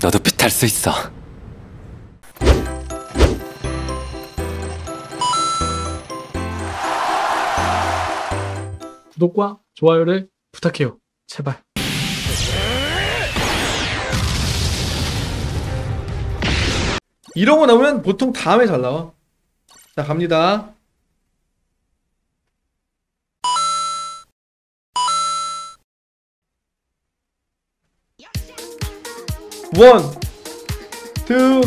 너도 빛할 수 있어. 구독과 좋아요를 부탁해요. 제발. 이런 거 나오면 보통 다음에 잘 나와. 자, 갑니다. One, two,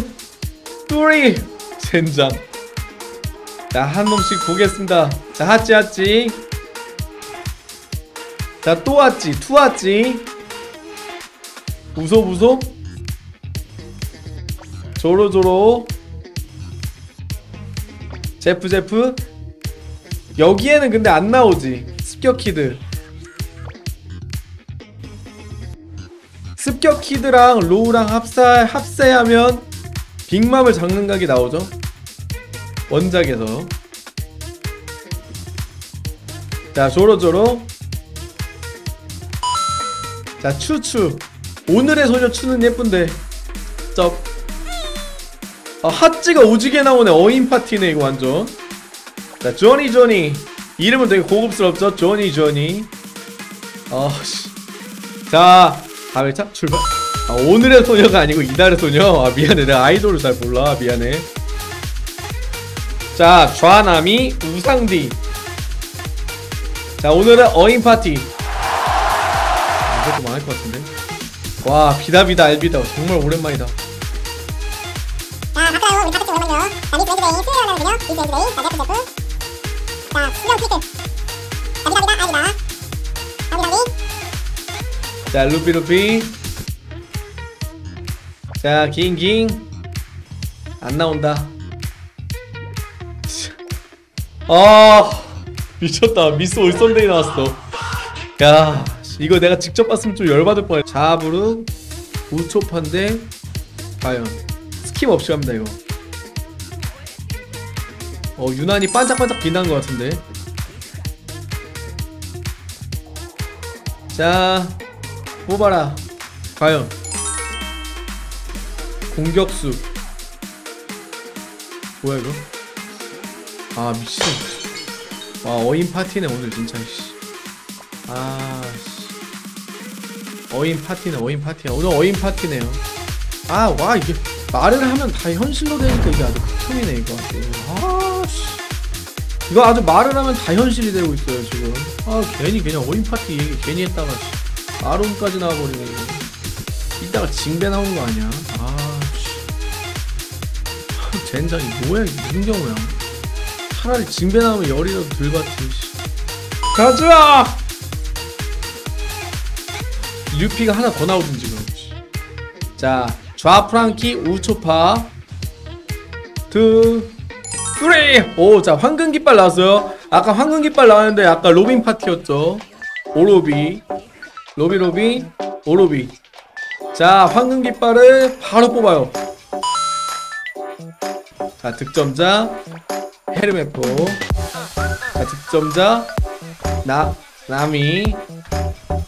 three. 젠장. 자, 한 놈씩 보겠습니다. 자, 하찌, 하찌. 자, 또 왔지, 또 왔지. 우소, 우소. 조로조로. 제프, 제프. 여기에는 근데 안 나오지. 습격키드. 습격키드랑 로우랑 합사, 합세하면 빅맘을 잡는 각이 나오죠. 원작에서. 자, 조로조로. 자, 추추. 오늘의 소녀 추는 예쁜데. 쩝. 아, 핫지가 오지게 나오네. 어인 파티네, 이거 완전. 자, 조니 조니. 이름은 되게 고급스럽죠? 조니 조니. 아, 씨. 자, 다음에 차 출발. 아, 오늘의 소녀가 아니고 이달의 소녀. 아, 미안해. 내가 아이돌을 잘 몰라. 미안해. 자, 좌남이 우상디. 자, 오늘은 어인 파티. 이것도 많을 것 같은데. 와, 비다비다 알비다. 정말 오랜만이다. 자, 아까요 우리 카페 오랜만이요. 자, 미스 웬즈데이 수요일. 미스 웬즈데이. 자, 제프 제프. 자, 수정 퀴즈. 아이다. 다미다미. 자, 루피 루피. 자, 깅깅. 안 나온다. 아, 미쳤다. 미스 올선데이 나왔어. 야, 이거 내가 직접 봤으면 좀 열받을 뻔해. 자부르, 우초판데, 과연. skip 없이 갑니다, 이거. 어, 유난히 반짝반짝 빛나는 것 같은데. 자, 뽑아라. 과연. 공격수. 뭐야, 이거? 아, 미친. 와, 어인 파티네, 오늘 진짜, 씨. 아, 씨. 어인 파티네, 어인 파티야. 오늘 어인 파티네요. 아, 와, 이게 말을 하면 다 현실로 되니까 이게 아주 극혐이네, 이거. 아, 씨. 이거 아주 말을 하면 다 현실이 되고 있어요, 지금. 아, 괜히 그냥 어인 파티 얘기 괜히 했다가, 씨. 아론까지 나와버리네. 이따가 징배 나오는 거 아니야? 아, 씨. 아, 젠장이 뭐야, 이게 무슨 경우야? 차라리 징배 나오면 열이라도 덜 받지, 씨. 가자! 루피가 하나 더 나오든 지금. 자, 좌프랑키 우초파. two, three! 오, 자, 황금 깃발 나왔어요. 아까 황금 깃발 나왔는데 아까 로빈 파티였죠. 오로비. 로비 로비. 오로비. 자, 황금 깃발을 바로 뽑아요. 자, 득점자. 헤르메포. 자, 득점자. 나, 나미.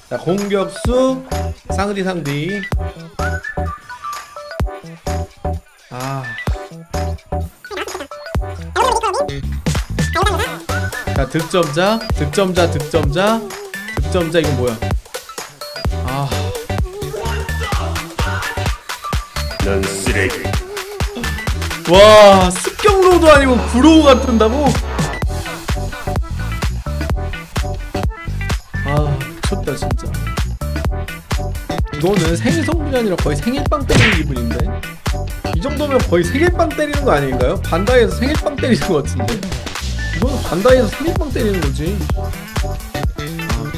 자, 공격수. 상디 상디. 아. 자, 득점자. 득점자, 득점자. 득점자, 이거 뭐야? 넌 쓰레기. 와 습격로도 아니고 구로우 같은다고? 아 미쳤다 진짜 이거는 생일 선물이 아니라 거의 생일빵 때리는 기분인데 이 정도면 거의 생일빵 때리는 거 아닌가요? 반다이에서 생일빵 때리는 거 같은데 이거는 반다이에서 생일빵 때리는 거지 아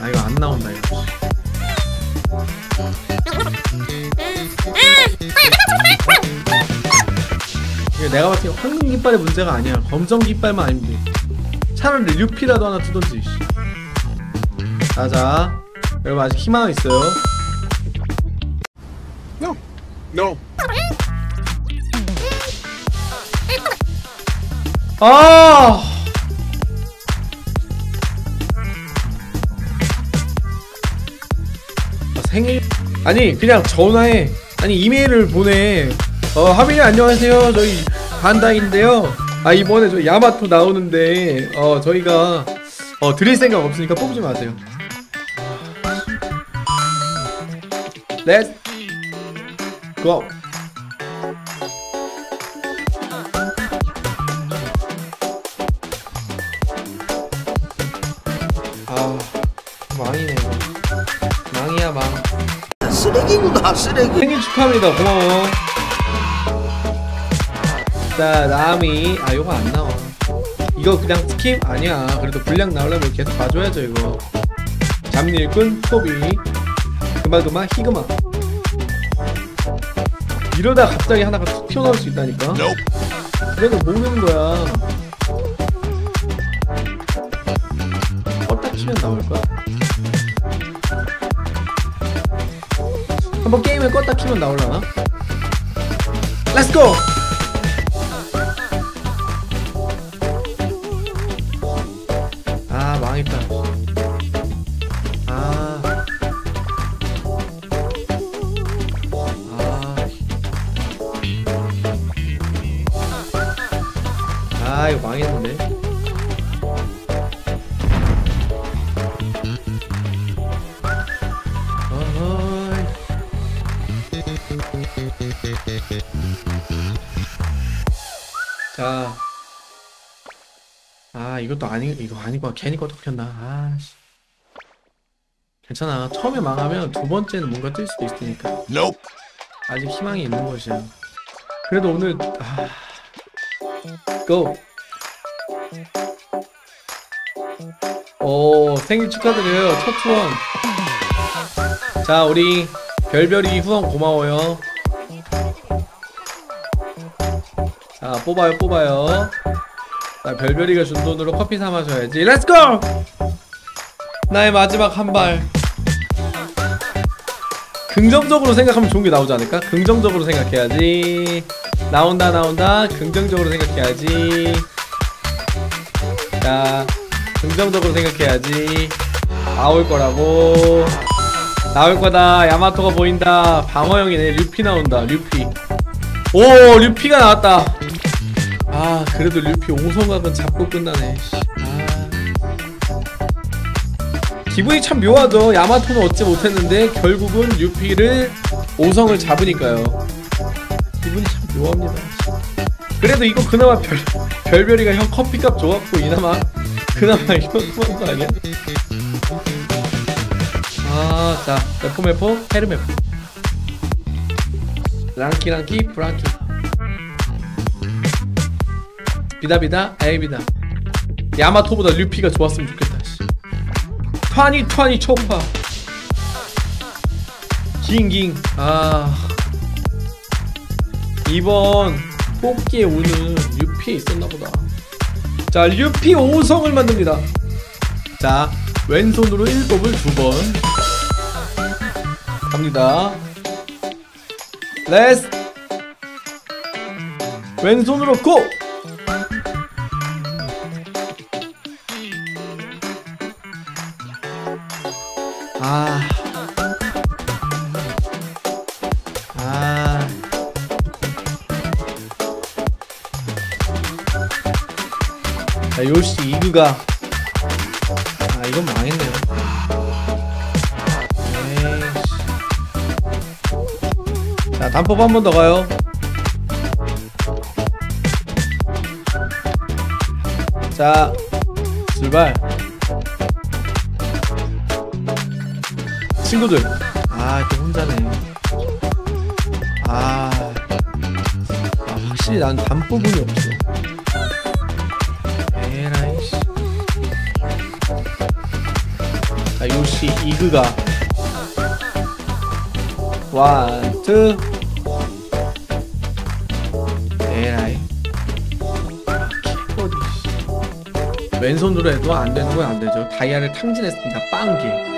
아 이거 안 나온다 이거 내가 봤을 때 황금 깃발의 문제가 아니야. 검정 깃발만 아니면 돼. 차라리 류피라도 하나 두던지. 씨. 자자. 여러분 아직 희망은 있어요. No. 아. 생일 아니 그냥 전화해 아니 이메일을 보내 어 하빈이 안녕하세요 저희 반다인데요. 아 이번에 저 야마토 나오는데 어 저희가 어 드릴 생각 없으니까 뽑지 마세요. 고아 망이네. 망이야 망. 쓰레기구나 쓰레기. 생일 축하합니다. 고마워 자 다음이 아 이거 안 나와. 이거 그냥 skip? 아니야. 그래도 분량 나오려면 계속 봐줘야죠 이거. 잡일꾼 토비. 그마그마 히그마. 이러다 갑자기 하나가 툭 튀어나올 수 있다니까? 그래도 모르는 거야. 껐다 키면 나올까? 한번 게임을 껐다 키면 나올라나? 렛츠고! 자. 아, 이것도 아니, 이거 아니고, 괜히 켰나. 아, 씨. 괜찮아. 처음에 망하면 두 번째는 뭔가 뜰 수도 있으니까. Nope. 아직 희망이 있는 것이야. 그래도 오늘, 아. 고! 오, 생일 축하드려요. 첫 후원. 자, 우리 별별이 후원 고마워요. 자, 뽑아요, 뽑아요. 자, 별별이가 준 돈으로 커피 사 마셔야지. Let's go! 나의 마지막 한 발. 긍정적으로 생각하면 좋은 게 나오지 않을까? 긍정적으로 생각해야지. 나온다, 나온다. 긍정적으로 생각해야지. 자, 긍정적으로 생각해야지. 나올 거라고. 나올 거다. 야마토가 보인다. 방어형이네. 루피 나온다. 루피. 오, 류피가 나왔다. 아, 그래도 류피 5성각은 잡고 끝나네. 씨. 아. 기분이 참 묘하죠. 야마토는 얻지 못했는데 결국은 류피를 5성을 잡으니까요. 기분이 참 묘합니다. 그래도 이거 그나마 별, 별별이가 형 커피값 줘갖고 이나마 그나마 이만큼한 거 아니야? 아, 자, 메포 메포, 헤르 메포. 랑키 랑키, 브랑키. 비다 비다, 에이 비다. 야마토보다 류피가 좋았으면 좋겠다. 씨. 투아니 투아니 초파. 깅깅. 아. 이번 뽑기에 오는 류피에 있었나 보다. 자, 류피 5성을 만듭니다. 자, 왼손으로 1법을 두 번. 갑니다. 레스. 왼손으로 고! 자, 요시 이그가 아, 이건 망했네요. 자, 단법 한 번 더 가요. 자, 출발. 친구들. 아, 또 혼자네. 아, 아 확실히 난 단법운이 없어. 자, 요시 이그가 원, 투. 에라이. 왼손으로 해도 안 되는 건 안 되죠. 다이아를 탕진했습니다. 빵개.